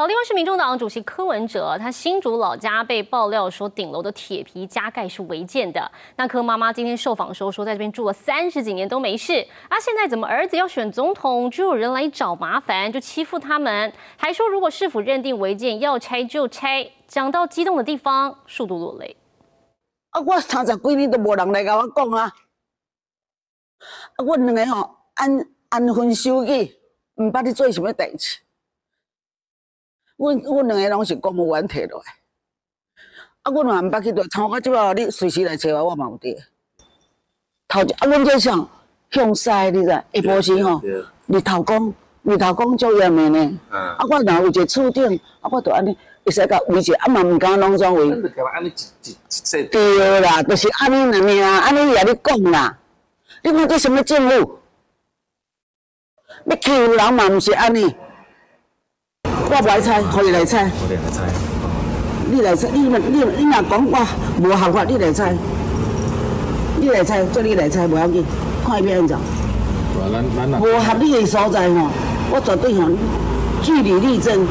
好，另外是民众党主席柯文哲，他新竹老家被爆料说顶楼的铁皮加盖是违建的。那柯妈妈今天受访的时候说，在这边住了三十几年都没事，啊，现在怎么儿子要选总统就有人来找麻烦，就欺负他们，还说如果市府认定违建要拆就拆。讲到激动的地方，数度落泪。啊，我三十几年都无人来甲我讲啊，啊，我两个吼安安分守己。唔捌你做什么代志，阮阮两个拢是公务员摕落来，啊，阮嘛毋捌去对参我即摆你随时来找我，我嘛有伫。头一啊，阮这上向西，你知？下晡时吼，日头光，日头光足严的呢。啊，我若有一个厝顶，啊，我著安尼会使甲围者，啊嘛毋敢拢总围。对啦，就是安尼安尼啊，安尼也咧讲啦。你看这什么政府？要欺负人嘛，毋是安尼。我来猜，可以来猜。我来猜。你来猜，你你你若讲我无合法，你来猜。你来猜，做你来猜，无要紧，看伊变走。无合理的所在吼，我绝对吼据理力争。